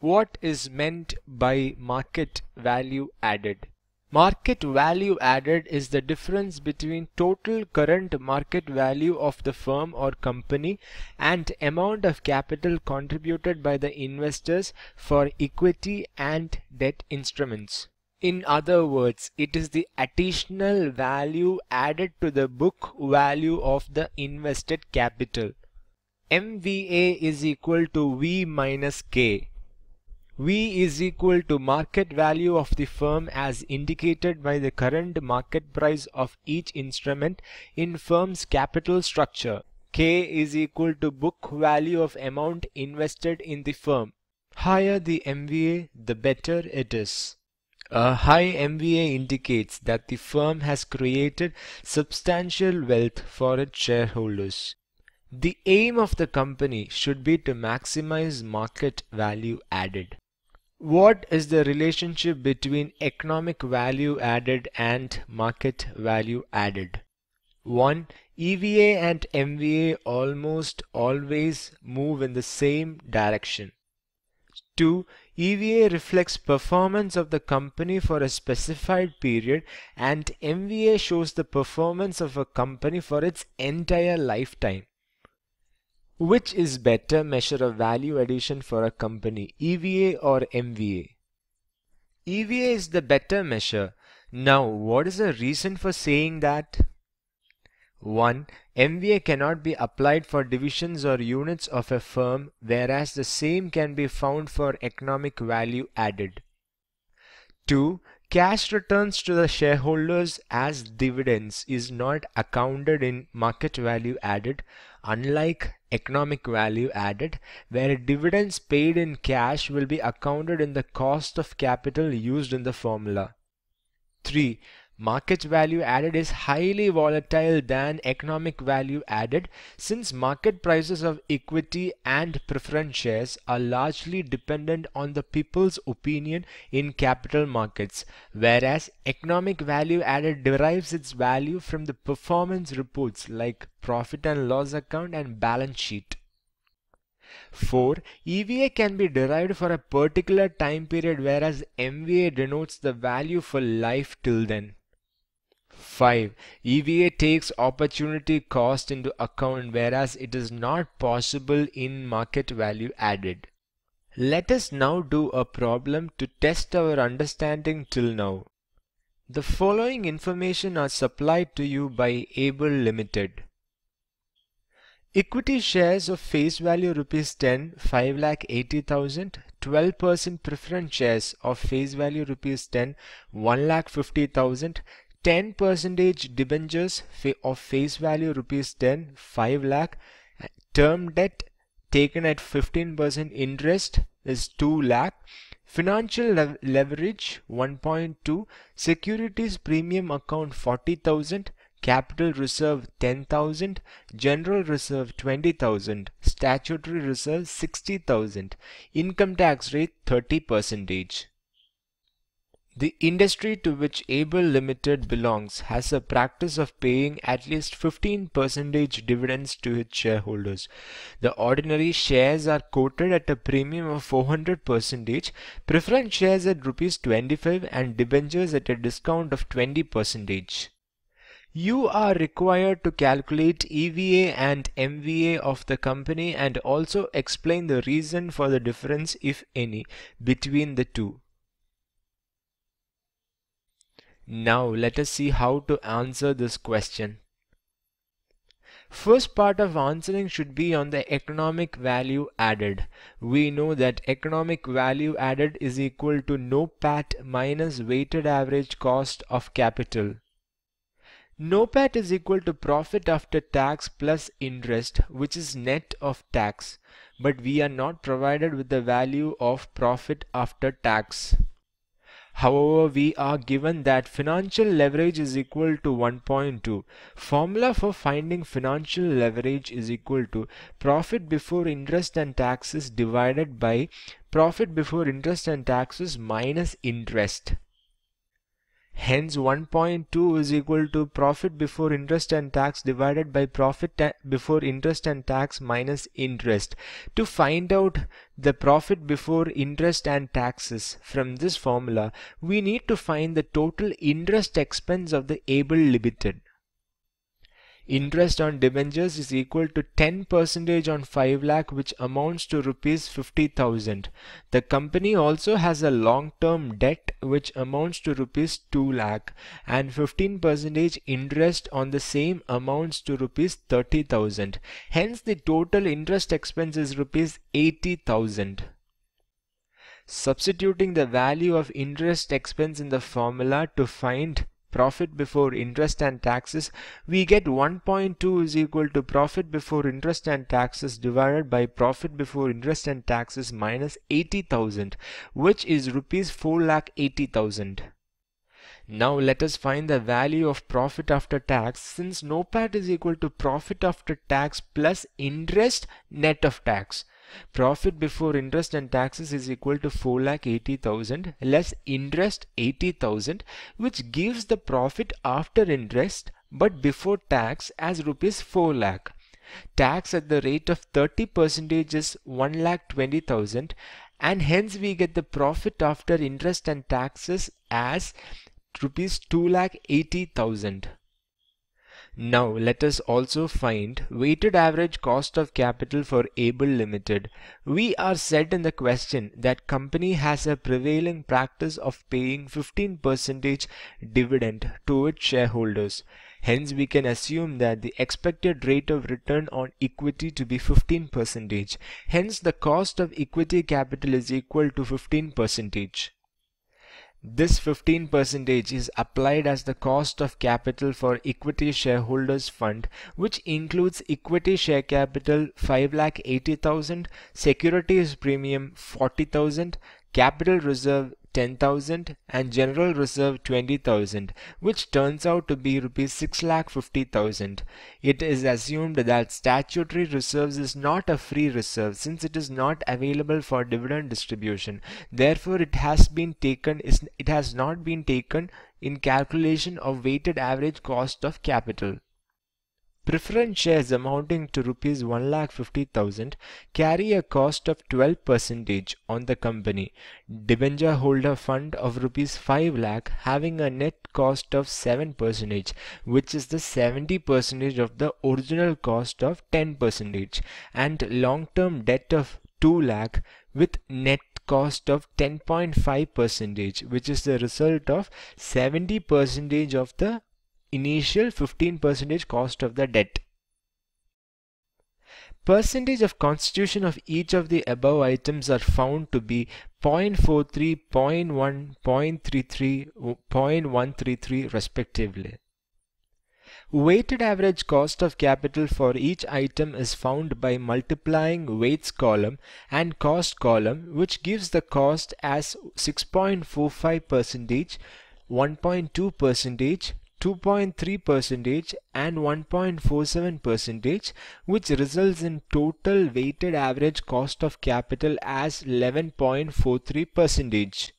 What is meant by market value added? Market value added is the difference between total current market value of the firm or company and amount of capital contributed by the investors for equity and debt instruments. In other words, it is the additional value added to the book value of the invested capital. MVA is equal to V minus K V is equal to market value of the firm as indicated by the current market price of each instrument in firm's capital structure. K is equal to book value of amount invested in the firm. Higher the MVA, the better it is. A high MVA indicates that the firm has created substantial wealth for its shareholders. The aim of the company should be to maximize market value added. What is the relationship between economic value added and market value added? 1. EVA and MVA almost always move in the same direction. 2. EVA reflects performance of the company for a specified period and MVA shows the performance of a company for its entire lifetime. Which is better measure of value addition for a company, EVA or MVA? EVA is the better measure. Now, what is the reason for saying that? 1. MVA cannot be applied for divisions or units of a firm whereas the same can be found for economic value added. 2. Cash returns to the shareholders as dividends is not accounted in market value added unlike economic value added where dividends paid in cash will be accounted in the cost of capital used in the formula. 3. Market value added is highly volatile than economic value added since market prices of equity and preference shares are largely dependent on the people's opinion in capital markets whereas economic value added derives its value from the performance reports like profit and loss account and balance sheet. 4. EVA can be derived for a particular time period whereas MVA denotes the value for life till then. 5. EVA takes opportunity cost into account whereas it is not possible in market value added. Let us now do a problem to test our understanding till now. The following information are supplied to you by Able Limited. Equity shares of face value rupees 10, 5 lakh 80,000, 12% preference shares of face value rupees 10, 1 lakh 50,000, 10 percentage debentures of face value rupees 10 5 lakh. Term debt taken at 15% interest is 2 lakh. Financial lev leverage 1.2 securities premium account 40000 capital reserve 10000 general reserve 20000 statutory reserve 60000 income tax rate 30 percentage the industry to which Able Limited belongs has a practice of paying at least 15% dividends to its shareholders. The ordinary shares are quoted at a premium of 400%, preference shares at rupees 25 and debentures at a discount of 20%. You are required to calculate EVA and MVA of the company and also explain the reason for the difference, if any, between the two. Now let us see how to answer this question. First part of answering should be on the economic value added. We know that economic value added is equal to NOPAT minus weighted average cost of capital. NOPAT is equal to profit after tax plus interest which is net of tax but we are not provided with the value of profit after tax. However, we are given that financial leverage is equal to 1.2. Formula for finding financial leverage is equal to profit before interest and taxes divided by profit before interest and taxes minus interest. Hence 1.2 is equal to profit before interest and tax divided by profit before interest and tax minus interest. To find out the profit before interest and taxes from this formula, we need to find the total interest expense of the Able Limited. Interest on debentures is equal to 10 percentage on 5 lakh which amounts to rupees 50,000. The company also has a long-term debt which amounts to rupees 2 lakh and 15 percentage interest on the same amounts to rupees 30,000. Hence the total interest expense is rupees 80,000. Substituting the value of interest expense in the formula to find profit before interest and taxes we get 1.2 is equal to profit before interest and taxes divided by profit before interest and taxes minus 80,000 which is rupees 4 lakh 80,000 now let us find the value of profit after tax. Since NOPAT is equal to profit after tax plus interest net of tax Profit before interest and taxes is equal to 4 lakh 80,000 less interest 80,000 which gives the profit after interest but before tax as rupees 4 lakh. Tax at the rate of 30 percentage is 1 lakh 20,000 and hence we get the profit after interest and taxes as rupees 2 lakh 80,000. Now let us also find weighted average cost of capital for Able Limited. We are said in the question that company has a prevailing practice of paying 15% dividend to its shareholders. Hence we can assume that the expected rate of return on equity to be 15%. Hence the cost of equity capital is equal to 15%. This 15 percentage is applied as the cost of capital for equity shareholders fund which includes equity share capital 5 lakh 80,000, securities premium 40,000, capital reserve 10,000 and general reserve 20,000 which turns out to be rupees 6 lakh 50,000. It is assumed that statutory reserves is not a free reserve since it is not available for dividend distribution. Therefore it has been taken it has not been taken in calculation of weighted average cost of capital. Preference shares amounting to rupees 1,50,000 carry a cost of 12 percentage on the company. Debenture holder fund of rupees 5 lakh having a net cost of 7 percentage which is the 70 percentage of the original cost of 10 percentage and long-term debt of 2 lakh with net cost of 10.5 percentage which is the result of 70 percentage of the initial 15 percentage cost of the debt. Percentage of constitution of each of the above items are found to be 0.43, 0.1, 0.33, 0.133 respectively. Weighted average cost of capital for each item is found by multiplying weights column and cost column which gives the cost as 6.45 percentage, 1.2 percentage, 2.3 percentage and 1.47 percentage which results in total weighted average cost of capital as 11.43 percentage.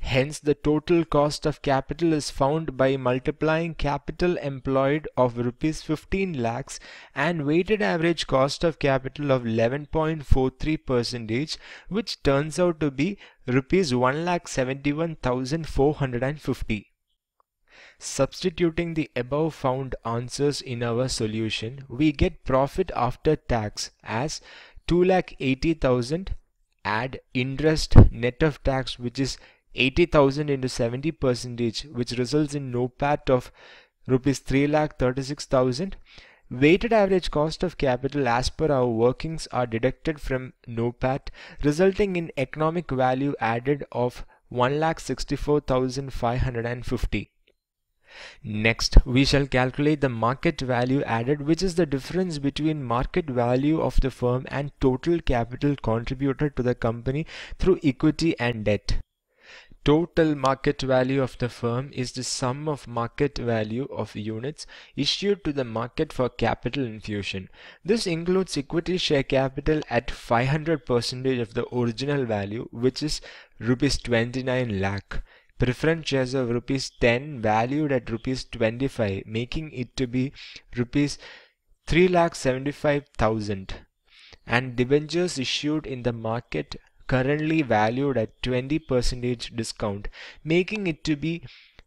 Hence the total cost of capital is found by multiplying capital employed of rupees 15 lakhs and weighted average cost of capital of 11.43 percentage which turns out to be rupees 1 lakh 71,450. Substituting the above found answers in our solution, we get profit after tax as 2,80,000 add interest net of tax which is 80,000 into 70 percentage which results in NOPAT of rupees 3,36,000 Weighted average cost of capital as per our workings are deducted from NOPAT resulting in economic value added of 1,64,550. Next, we shall calculate the market value added which is the difference between market value of the firm and total capital contributed to the company through equity and debt. Total market value of the firm is the sum of market value of units issued to the market for capital infusion. This includes equity share capital at 500% of the original value which is rupees 29 lakh preference shares of rupees 10 valued at rupees 25 making it to be rupees 3,75,000 and debentures issued in the market currently valued at 20 percentage discount making it to be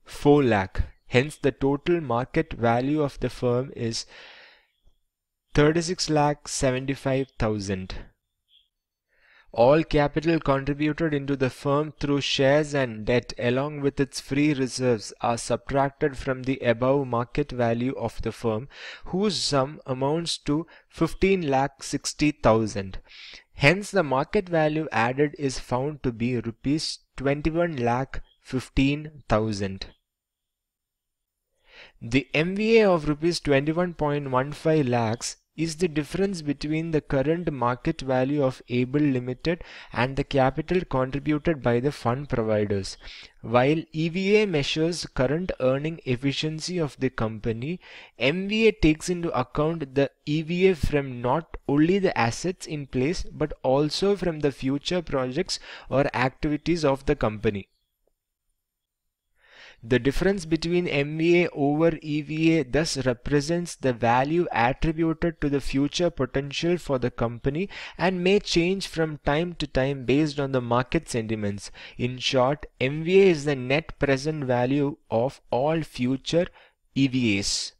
4 lakh. Hence the total market value of the firm is 36 lakh 75,000 all capital contributed into the firm through shares and debt along with its free reserves are subtracted from the above market value of the firm whose sum amounts to 15 lakh 60,000. Hence the market value added is found to be rupees 21 lakh 15,000. The MVA of rupees 21.15 lakhs is the difference between the current market value of Able Limited and the capital contributed by the fund providers. While EVA measures current earning efficiency of the company, MVA takes into account the EVA from not only the assets in place but also from the future projects or activities of the company. The difference between MVA over EVA thus represents the value attributed to the future potential for the company and may change from time to time based on the market sentiments. In short, MVA is the net present value of all future EVAs.